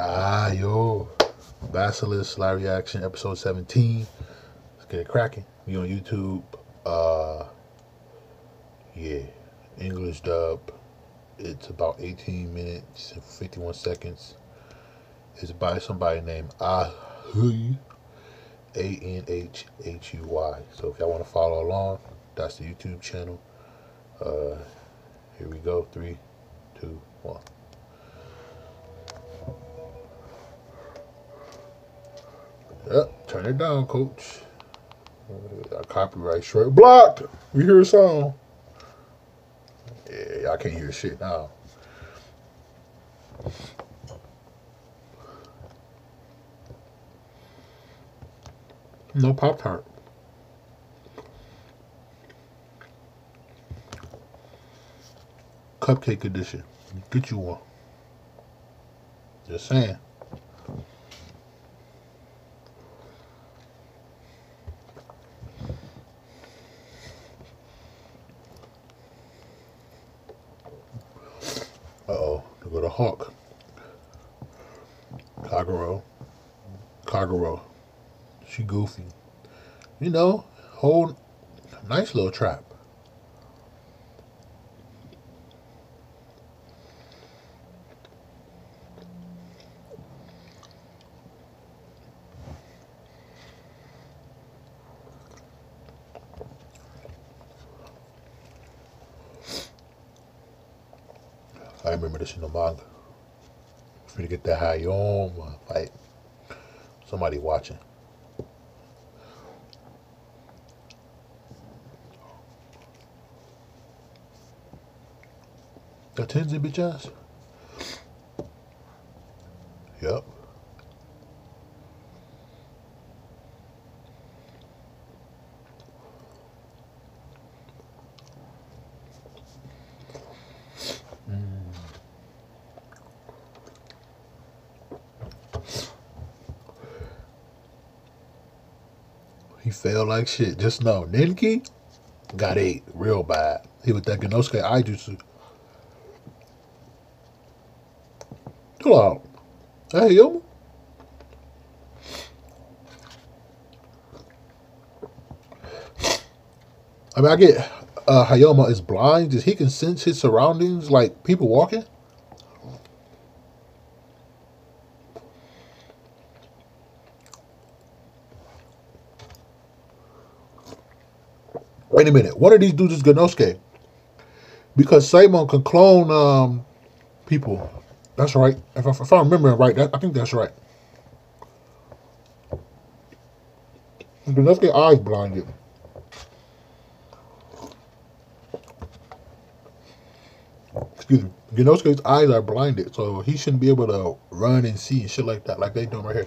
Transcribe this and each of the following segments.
Ah, yo. Basilisk Live Reaction, episode 17. Let's get it cracking. We on YouTube. Uh, yeah. English dub. It's about 18 minutes and 51 seconds. It's by somebody named Ahui. A N H H U Y. So if y'all want to follow along, that's the YouTube channel. Uh, here we go. Three, two, one. Yep, turn it down, coach. Uh, copyright straight blocked. We hear a song. Yeah, I can't hear shit now. No Pop Tart. Cupcake edition. Get you one. Just saying. Uh oh, look at the hawk. Kagero. Kagero. She goofy. You know, whole nice little trap. I remember this in the manga. For to get that Hyouma fight. Somebody watching. Got bitch ass? Yep. Failed like shit. Just know, Ninki got eight real bad. He was that Gennosuke Aijutsu. Chill out. Hey, yo. I mean, I get uh, Hyouma is blind. He can sense his surroundings, like people walking. Wait a minute. One of these dudes is Gennosuke. Because Saemon can clone um, people. That's right. If I, if I remember right, that, I think that's right. Gennosuke eyes blinded. Excuse me. Gennosuke's eyes are blinded, so he shouldn't be able to run and see and shit like that, like they doing right here.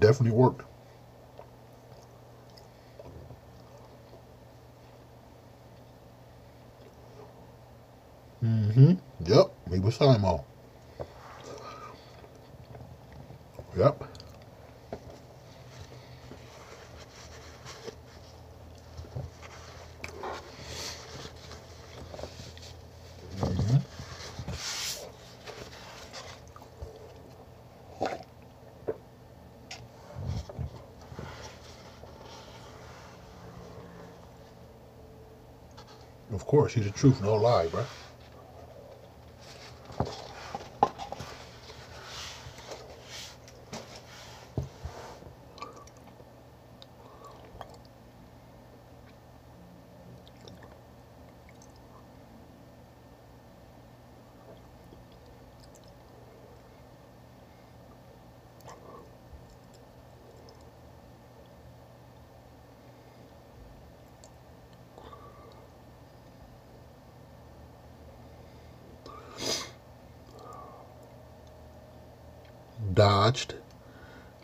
It definitely worked. Mm-hmm. Yep. Me with Saemon. Yep. Of course, he's the truth, no lie, bruh. Dodged.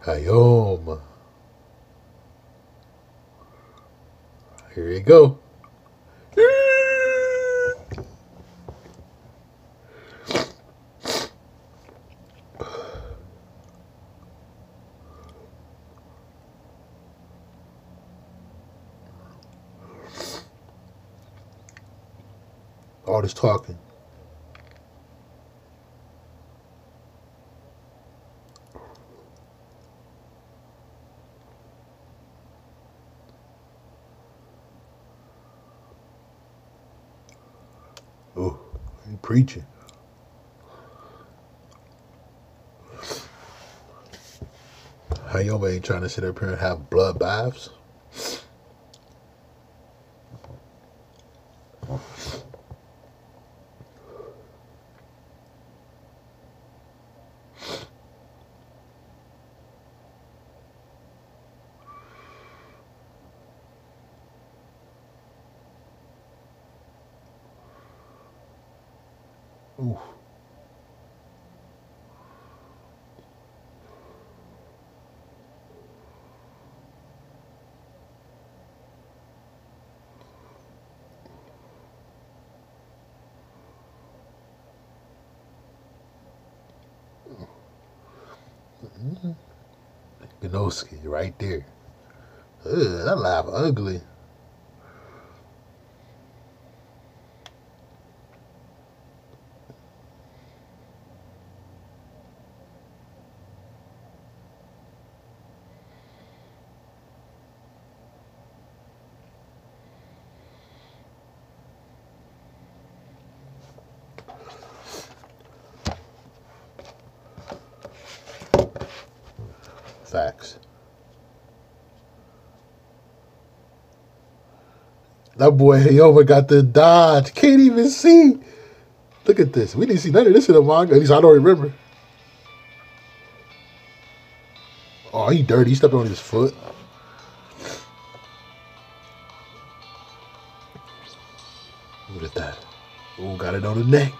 Hayom. Here you go. All this talking. Oh, you preaching. How y'all ain't trying to sit up here and have blood Ooh. Mm-hmm. Gnoski right there. Ugh, that laugh ugly. That boy Hyouma got the dodge. Can't even see. Look at this. We didn't see none of this in the manga. At least I don't remember. Oh, he dirty. He stepped on his foot. Look at that. Oh, got it on the neck.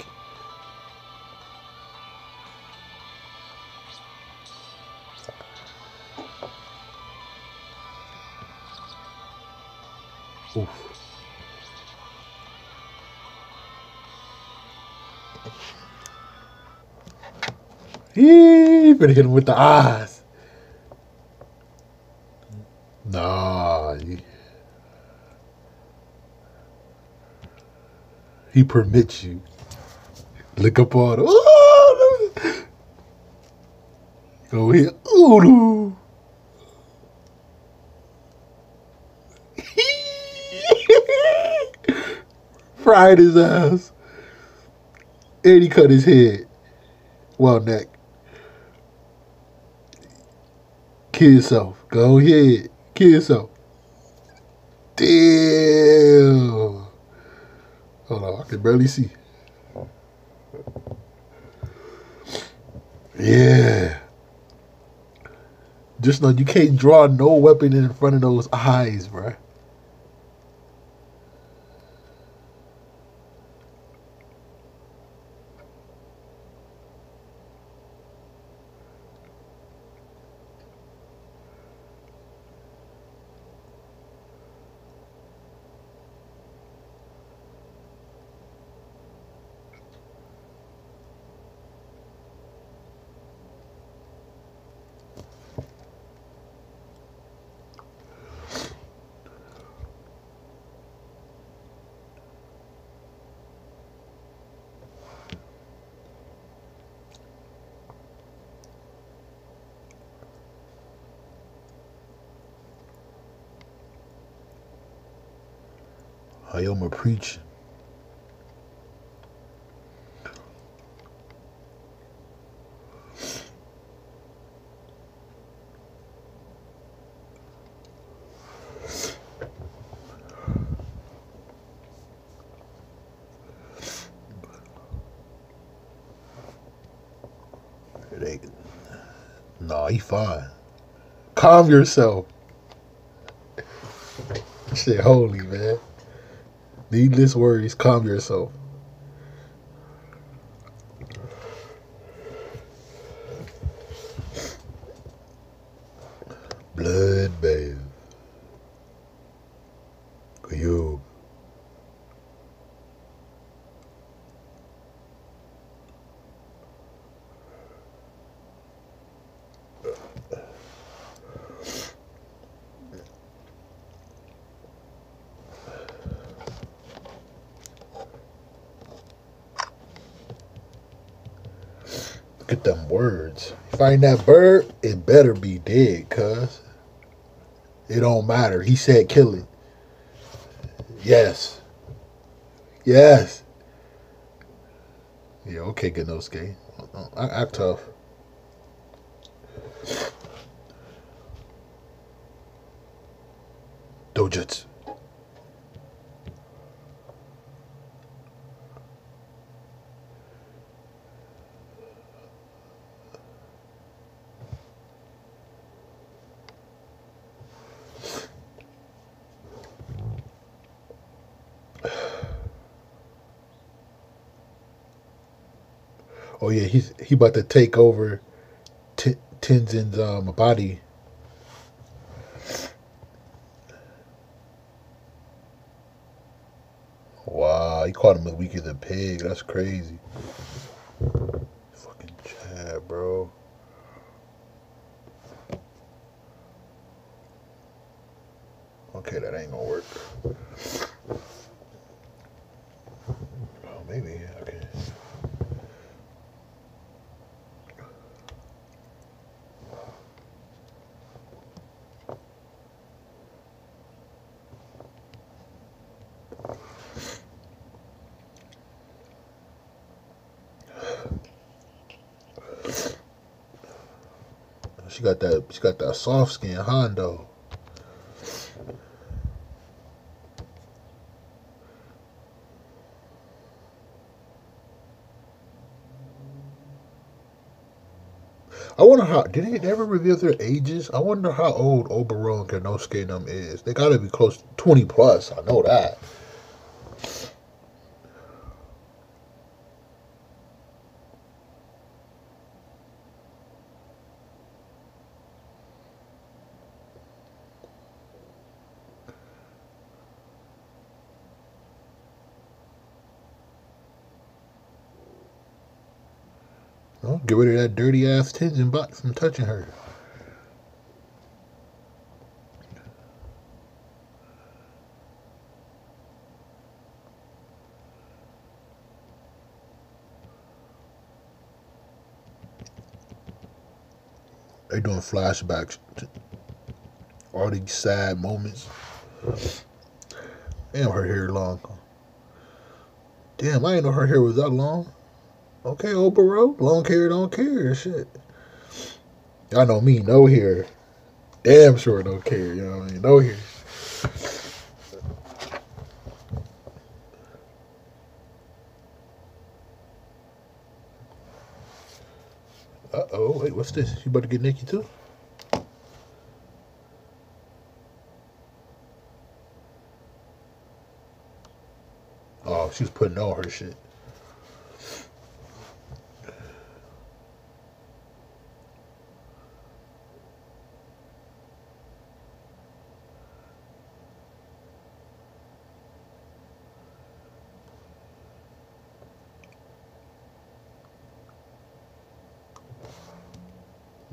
He better hit him with the eyes. Nah. He, permits you. Look up on him. Oh, Go here. Ooh. Fried his ass. And he cut his head. Well, neck. Kill yourself. Go ahead. Kill yourself. Damn. Hold on, I can barely see. Yeah. Just know you can't draw no weapon in front of those eyes, bruh. Hyouma preach. They, nah, he fine. Calm yourself. Shit, holy man. Needless worries. Calm yourself. Blood Look at them words. Find that bird, it better be dead, cuz. It don't matter. He said kill it. Yes. Yes. Yeah, okay, Gennosuke. I act tough. Dojutsu. Oh yeah, he's he about to take over T- Tenzen's um body. Wow, he called him as weak as a pig. That's crazy. Fucking Chad, bro. Okay, that ain't gonna work. Oh, maybe. Okay. She got that. She got that soft skin, Hondo. I wonder how did they ever reveal their ages? I wonder how old Oboro and Gennosuke and them is. They gotta be close to twenty plus. I know that. Get rid of that dirty ass Tenzen box from touching her. They doing flashbacks. All these sad moments. Damn, her hair long. Damn, I didn't know her hair was that long. Okay, Oboro, long hair don't care. Shit. Y'all know me, no hair. Damn sure don't care. You know what I mean? No hair. Uh oh, wait, what's this? You about to get naked too? Oh, she was putting on her shit.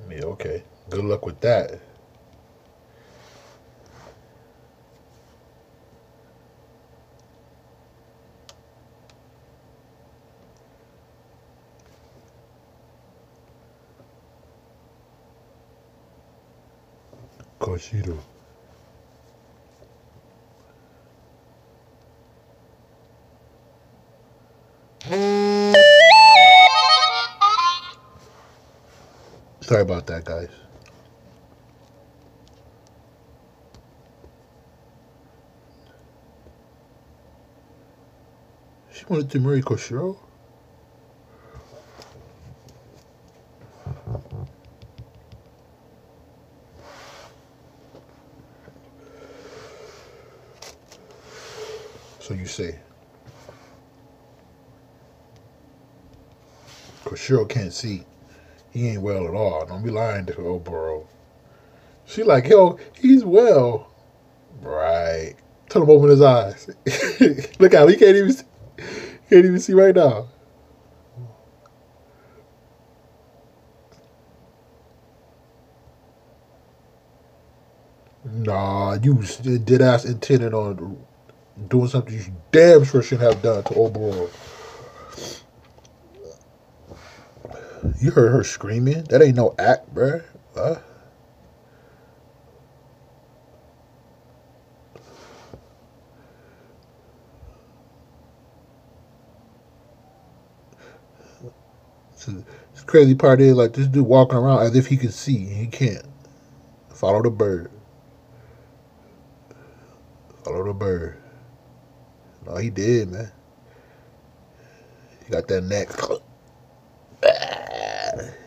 Yeah, okay. Good luck with that. Koshiro. Sorry about that, guys. She wanted to marry Koshiro? So you say. Koshiro can't see. He ain't well at all. Don't be lying to Oboro. She like, yo, he's well. Right. Tell him open his eyes. Look out, he can't even see, can't even see right now. Nah, you did ass intended on doing something you damn sure shouldn't have done to Oboro. You heard her screaming? That ain't no act, bruh. Huh? the crazy part is like this dude walking around as if he can see and he can't. Follow the bird. Follow the bird. No, he did, man. He got that neck.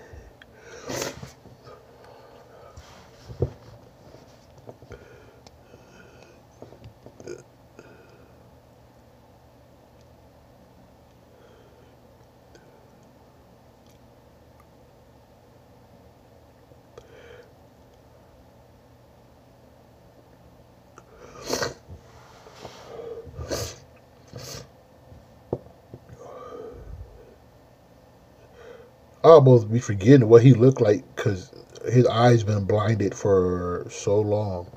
almost be forgetting what he looked like because his eyes been blinded for so long.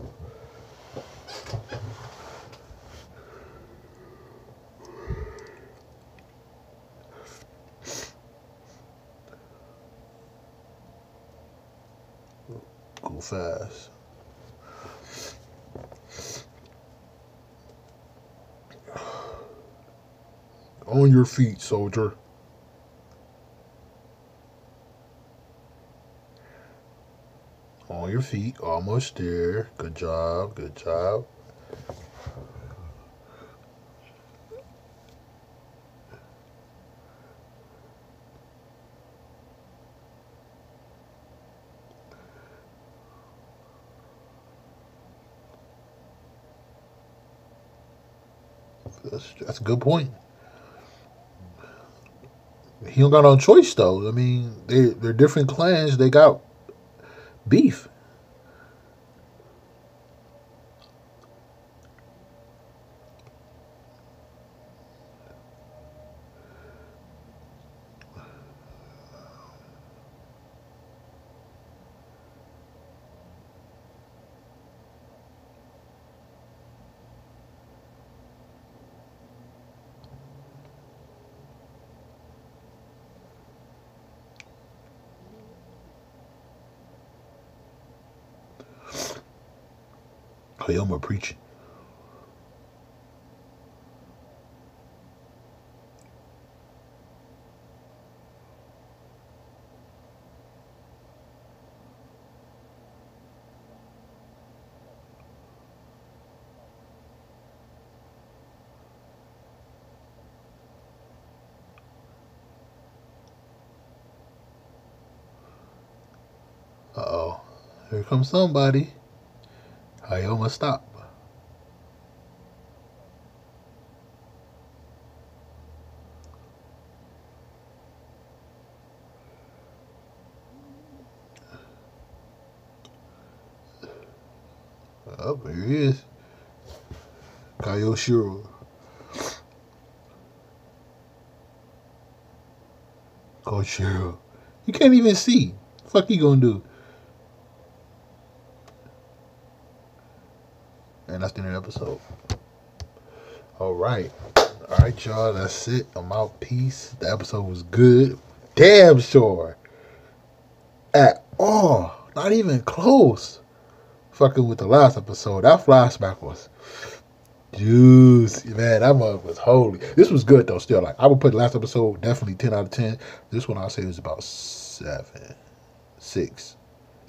Go fast. On your feet, soldier. on your feet. Almost there. Good job. Good job. That's, that's a good point. He don't got no choice though. I mean, they they're different clans. They got beef. Clayoma preaching. Uh oh. Here comes somebody. I almost stop. Oh, here he is. Kayoshiro. Koshiro. You can't even see. Fuck you gonna do? And that's the end of the episode. All right. All right, y'all. That's it. I'm out. Peace. The episode was good. Damn sure. At all. Not even close. Fucking with the last episode. That flashback was juicy. Man, that mug was holy. This was good, though, still. Like, I would put the last episode definitely 10 out of 10. This one, I'll say was about 7, 6.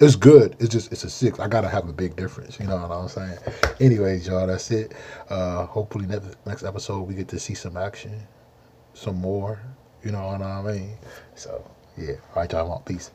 It's good. It's just it's a six. I gotta have a big difference. You know what I'm saying? Anyways, y'all, that's it. Uh hopefully next next episode we get to see some action, some more. You know what I mean? So yeah. All right, y'all. Peace.